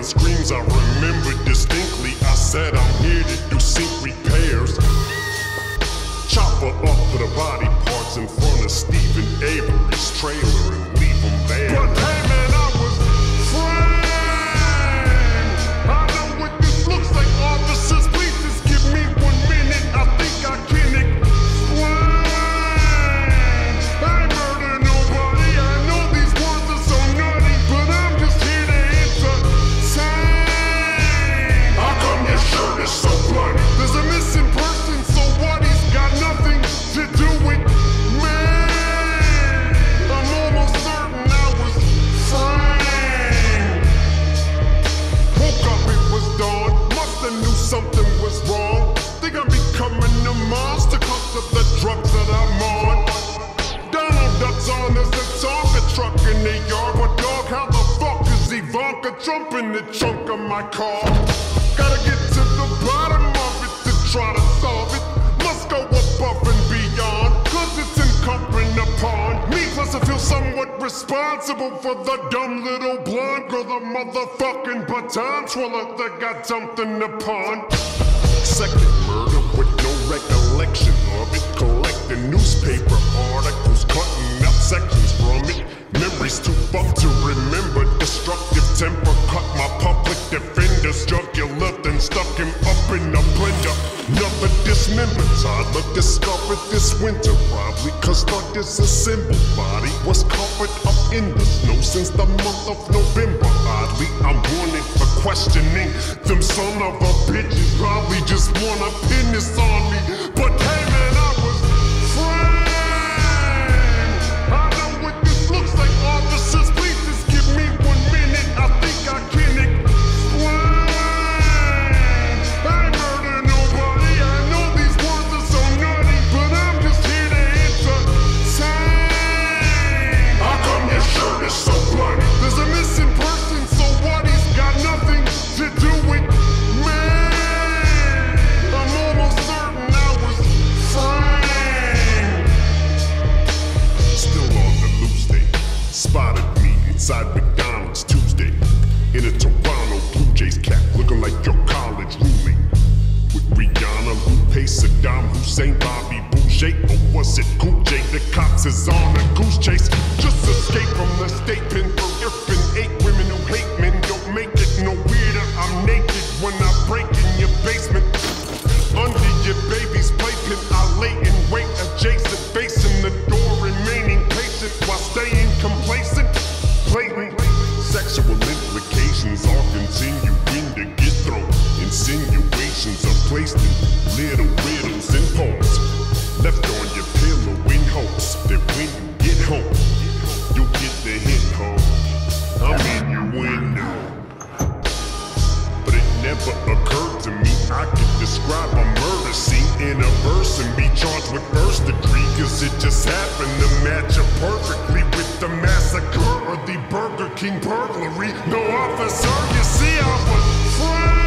and screams, I remember distinctly. I said, I'm here to do sink repairs. Chop her up, put the body parts in front of Steven Avery's Trump in the trunk of my car? Gotta get to the bottom of it to try to solve it. Must go above and beyond, cause it's incumbent upon me. Plus, I feel somewhat responsible for the dumb little blonde girl, the motherfucking baton twirler that got the pond. Second cut my public defender's jugular, then stuck him up in a blender. Another dismembered toddler discovered this winter, probably cause thought disassembled body was covered up in the snow since the month of November. Oddly, I'm wanted for questioning them son of a bitches. Probably just wanna pin this on me, but hey Hussein, Bobby Boucher, or was it Cool J? The cops is on a goose chase. Just escape from the state pen for irping eight women who hate men. Don't make it no weirder. I'm naked when I break you get the hint home. I'm innuendo. But it never occurred to me I could describe a murder scene in a verse and be charged with first degree. Cause it just happened to match up perfectly with the massacre or the Burger King burglary. No officer, you see, I was framed.